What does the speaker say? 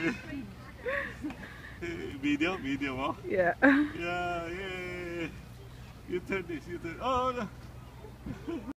Video, video, huh? Yeah. Yeah, yeah. You turn this, you turn. Oh, no.